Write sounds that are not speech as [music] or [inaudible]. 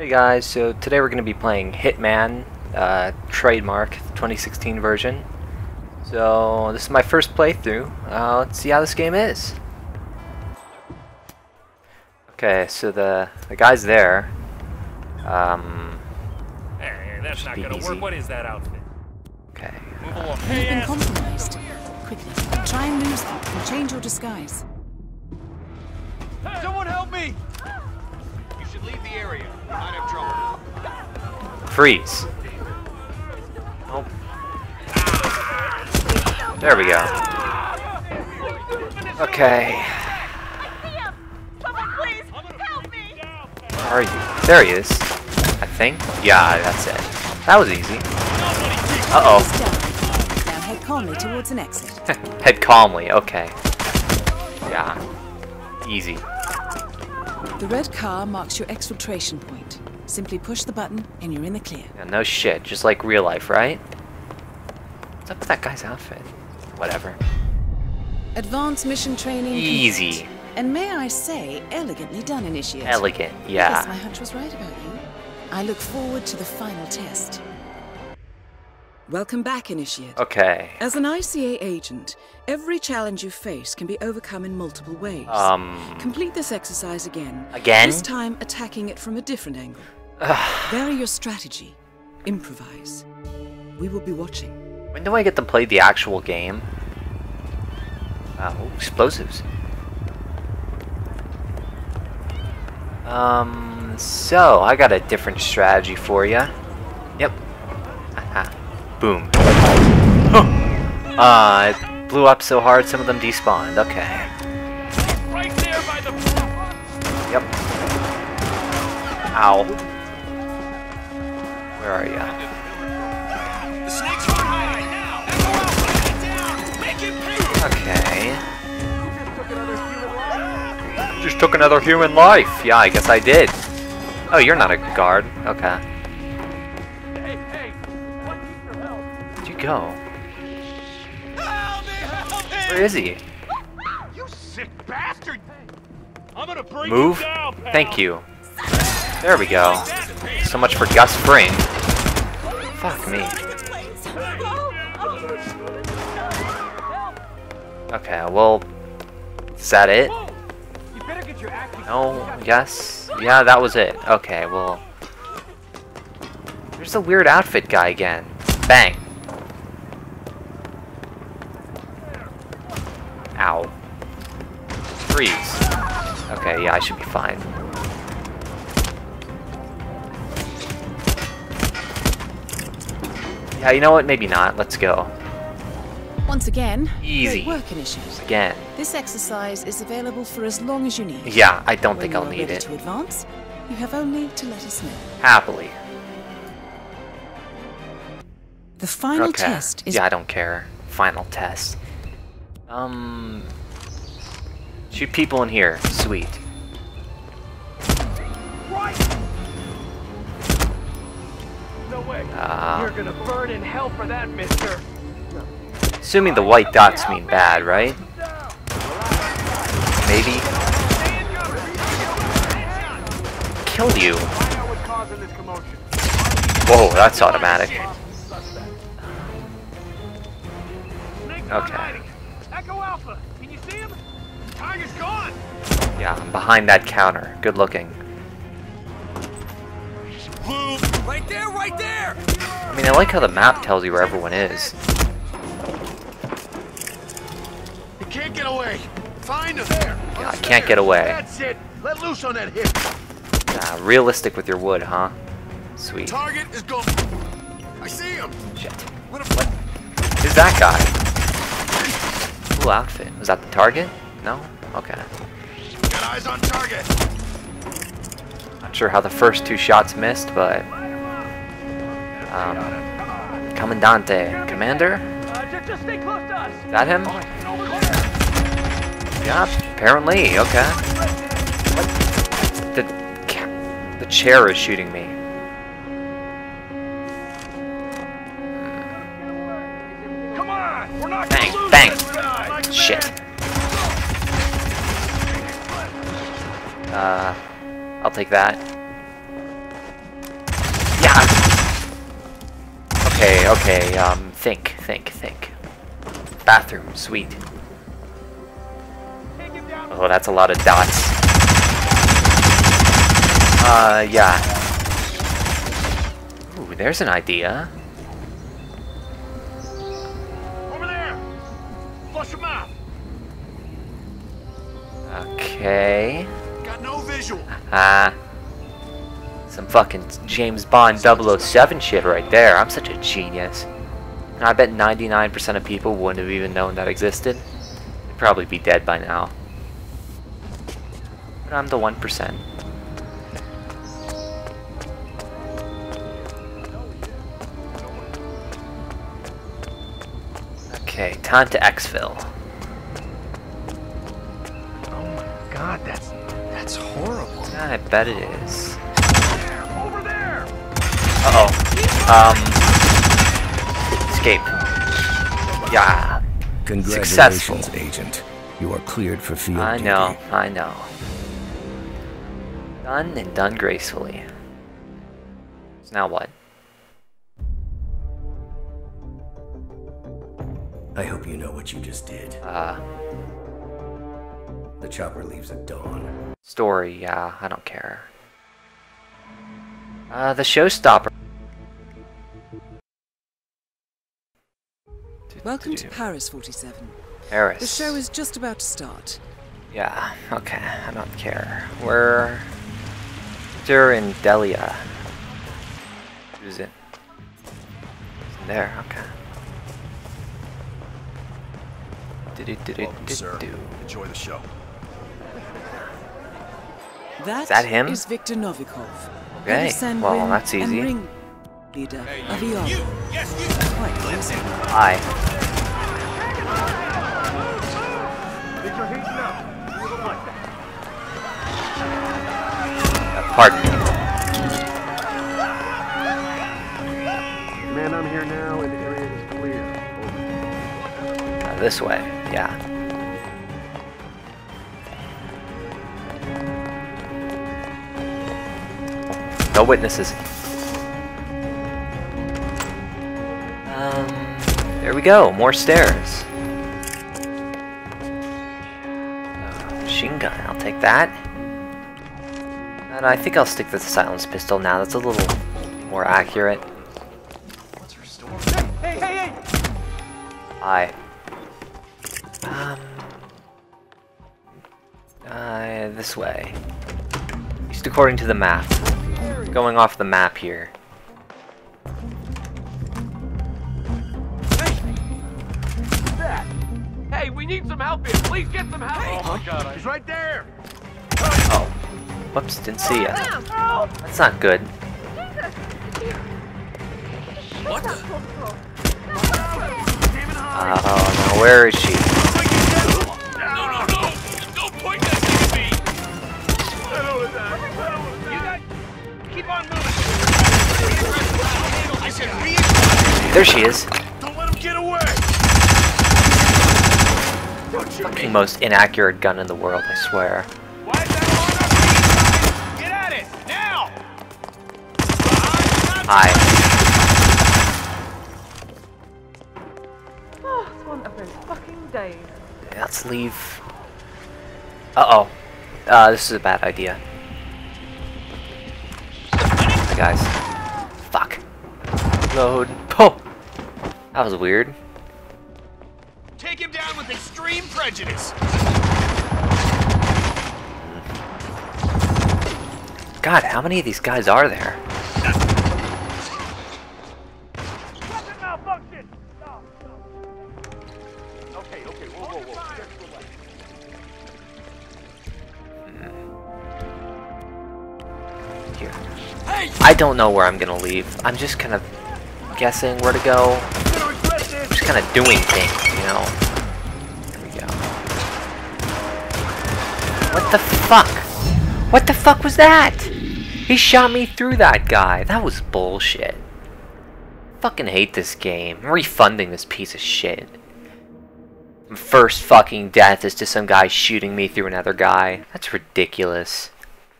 Hey guys, so today we're going to be playing Hitman, uh, Trademark, 2016 version. So this is my first playthrough. Uh, let's see how this game is. Okay, so the the guy's there. Um, Hey, that's not gonna easy. work. What is that outfit? okay. Move along. You've been compromised. Quickly, try and lose them and change your disguise. Someone help me! You should leave the area. Might have trouble. Freeze. Oh. There we go. Okay. Someone please help me! Where are you? There he is. I think. Yeah, that's it. That was easy. Uh It's done. Now head calmly towards an exit. oh. [laughs] Head calmly. Okay. Yeah. Easy. The red car marks your exfiltration point. Simply push the button and you're in the clear. Yeah, no shit. Just like real life, right? What's up with that guy's outfit? Whatever. Advanced mission training. Easy. complete. And may I say, elegantly done, Initiate. Elegant. Yes, my hunch was right about you. I look forward to the final test. Welcome back, Initiate. Okay. As an ICA agent, every challenge you face can be overcome in multiple ways. Um. Complete this exercise again. Again? This time attacking it from a different angle. Ugh. [sighs] Vary your strategy. Improvise. We will be watching. When do I get to play the actual game? Oh, explosives. Um, so I got a different strategy for you. Yep. Haha. Boom. uh, it blew up so hard some of them despawned. Okay. Right there by the. Yep. Ow. Where are ya? The snake's run high now! Echo Alpha, get down! Make him pay! Okay. [laughs] Just took another human life. Yeah, I guess I did. Oh, you're not a guard. Okay. Go? Help me! Help me! Where is he? You sick bastard! I'm gonna bring Move. you down. Thank you. There we go. So much for Gus Fring. Fuck me. Okay, well, is that it? You better get your act No, yes. Yeah, that was it. Okay, well. There's the weird outfit guy again. Bang. Freeze. Okay, yeah, I should be fine. Yeah, you know what? Maybe not. Let's go. Once again, Easy. work, Initiate. Again. This exercise is available for as long as you need. Yeah, I don't When think I'll need ready it. to advance, you have only to let us know. Happily. The final okay. test is Yeah, I don't care. Final test. Um. Shoot people in here. Sweet. Uh, You're gonna burn in hell for that, mister. assuming the white dots mean bad, right? Maybe. Killed you. I was causing this commotion. Whoa, that's automatic. Okay. Echo Alpha, can you see him? Target's gone! Yeah, I'm behind that counter. Good looking. Right there, right there! I mean, I like how the map tells you where everyone is. You can't get away! Find him! There! Yeah, I can't get away. That's it! Let loose on that hit! Ah, realistic with your wood, huh? Sweet. Target is gone! I see him! Shit. What. Who's that guy? Cool outfit. Was that the target? No? Okay. Got eyes on target! Not sure how the first two shots missed, but... Um... Commandante. Commander? Uh, just, just stay close to us. Is that him? Yeah, apparently. Okay. The... The chair is shooting me. Come on, we're not Bang, bang. this guy. Shit. Uh, I'll take that. Yeah! Okay, okay, um, think, think, think. Bathroom, sweet. Oh, that's a lot of dots. Uh, yeah. Ooh, there's an idea. Over there! Flush out! Okay. Got no visual. Ah. Some fucking James Bond 007 shit right there. I'm such a genius. I bet 99% of people wouldn't have even known that existed. They'd probably be dead by now. But I'm the 1%. Okay, time to exfil. Oh my god, that's that's horrible. I bet it is. Over there! Uh oh. Um. Escape. Yeah. Congratulations, Successful. Agent. You are cleared for field I duty. know. I know. Done and done gracefully. So now what? I hope you know what you just did. Uh, The chopper leaves at dawn. Story. Yeah, I don't care. Uh, the showstopper. Welcome to Paris 47. Paris. The show is just about to start. Yeah, okay, I don't care. We're during Delia. Who's it? It's in there, okay. Welcome, sir. Enjoy the show. That that him? is Viktor Novikov. Okay, head of San well, Nguyen that's easy. ring leader of Iara. You! Yes, you! Quite. Hi. Things are heating up. Look like that. Uh, pardon me. Man, I'm here now and the area is clear. Over. Uh, this way, yeah. No witnesses. Um, there we go. More stairs. Uh, machine gun. I'll take that. And I think I'll stick with the silence pistol now. That's a little more accurate. Hey, hey, hey! I. Um. Uh, this way. Just according to the map. Going off the map here. Hey, we need some help here. Please get some help. Oh my god, he's right there. Oh. Whoops, didn't see ya. That's not good. What the? Uh, oh no, where is she? No, no, There she is. Don't let him get away! Don't Fucking most inaccurate gun in the world, I swear. Why is that on Get at it! Now! Hi. Oh, it's one of those fucking days. Let's leave. Uh oh. Uh, this is a bad idea. Hi, guys. Fuck. Load. Oh! That was weird. Take him down with extreme prejudice! God, how many of these guys are there? Hmm. Here. I don't know where I'm gonna leave. I'm just kind of guessing where to go. This. Just kind of doing things, you know. There we go. What the fuck? What the fuck was that? He shot me through that guy. That was bullshit. Fucking hate this game. I'm refunding this piece of shit. First fucking death is to some guy shooting me through another guy. That's ridiculous.